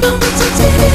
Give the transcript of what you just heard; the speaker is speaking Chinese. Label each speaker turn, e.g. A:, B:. A: 挡不住。